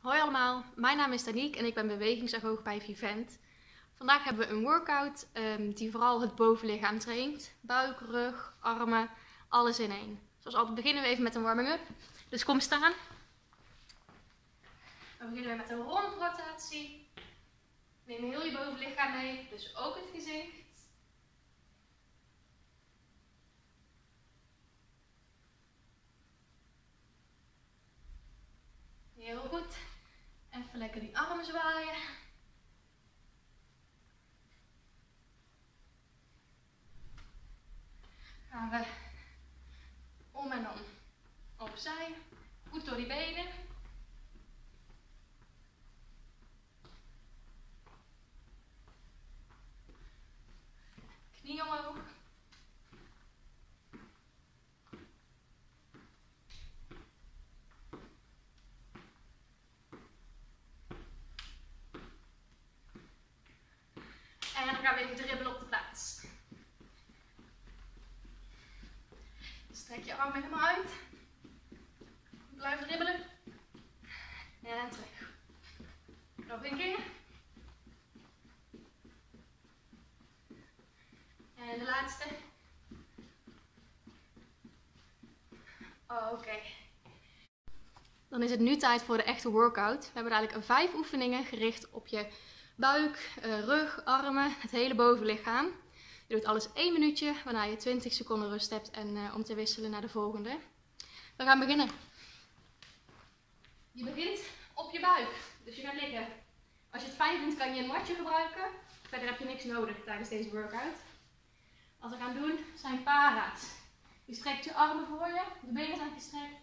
Hoi allemaal, mijn naam is Danique en ik ben bewegingsagoog bij Vivent. Vandaag hebben we een workout um, die vooral het bovenlichaam traint. Buik, rug, armen, alles in één. Zoals altijd beginnen we even met een warming-up. Dus kom staan. Dan beginnen we met een rondrotatie. Neem heel je bovenlichaam mee, dus ook het gezicht. Heel goed. Even lekker die armen zwaaien. Gaan we om en om. Opzij. Goed door die benen. Knie omhoog. Even dribbelen op de plaats. Strek je armen helemaal uit. Blijf dribbelen. En terug. Nog een keer. En de laatste. Oké. Dan is het nu tijd voor de echte workout. We hebben eigenlijk vijf oefeningen gericht op je buik, uh, rug, armen, het hele bovenlichaam. Je doet alles één minuutje, waarna je 20 seconden rust hebt en uh, om te wisselen naar de volgende. We gaan beginnen. Je begint op je buik, dus je gaat liggen. Als je het fijn vindt kan je een matje gebruiken. Verder heb je niks nodig tijdens deze workout. Wat we gaan doen zijn para's. Je strekt je armen voor je, de benen zijn gestrekt.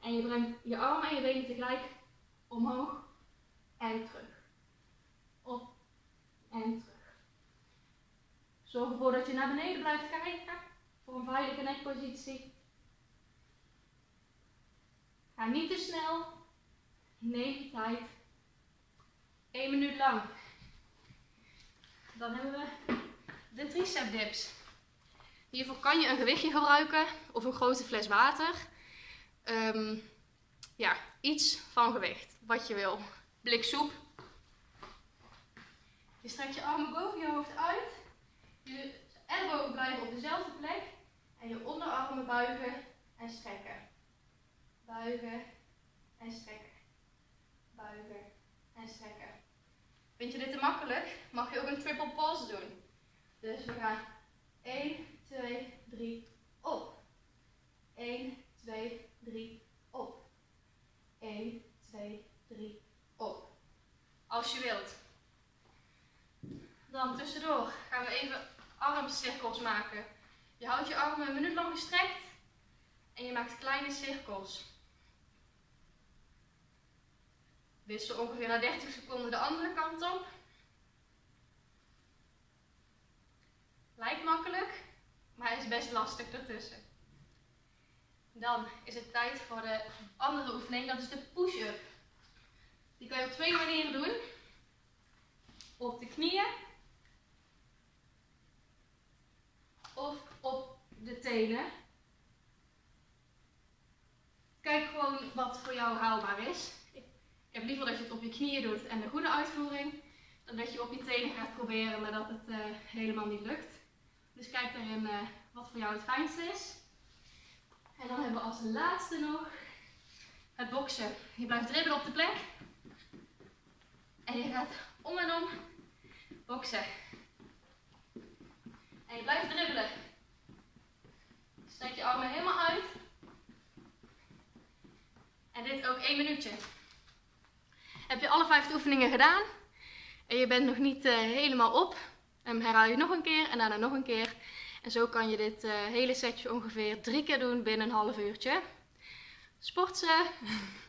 En je brengt je armen en je benen tegelijk omhoog en terug op en terug. Zorg ervoor dat je naar beneden blijft kijken voor een veilige nekpositie. Ga niet te snel. Neem tijd. 1 minuut lang. Dan hebben we de tricep dips. Hiervoor kan je een gewichtje gebruiken of een grote fles water. Um, ja, iets van gewicht, wat je wil. Blik soep je strekt je armen boven je hoofd uit. Je ellebogen blijven op dezelfde plek. En je onderarmen buigen en strekken. Buigen en strekken. Buigen en strekken. Vind je dit te makkelijk? Mag je ook een triple pulse doen. Dus we gaan 1, 2, 3, op. 1, 2, 3, op. 1, 2, 3, op. Als je wilt. Dan tussendoor gaan we even armcirkels maken. Je houdt je armen een minuut lang gestrekt en je maakt kleine cirkels. Wissel ongeveer na 30 seconden de andere kant op. Lijkt makkelijk, maar hij is best lastig ertussen. Dan is het tijd voor de andere oefening, dat is de push-up. Die kan je op twee manieren doen. Op de knieën of op Kijk gewoon wat voor jou haalbaar is. Ik heb liever dat je het op je knieën doet en de goede uitvoering, dan dat je op je tenen gaat proberen, maar dat het uh, helemaal niet lukt. Dus kijk daarin uh, wat voor jou het fijnste is. En dan hebben we als laatste nog het boksen. Je blijft dribbelen op de plek. En je gaat om en om boksen. En je blijft dribbelen. Strek je armen helemaal uit. En dit ook één minuutje. Heb je alle vijf oefeningen gedaan en je bent nog niet uh, helemaal op, dan herhaal je nog een keer en daarna nog een keer. En zo kan je dit uh, hele setje ongeveer drie keer doen binnen een half uurtje. Sporten!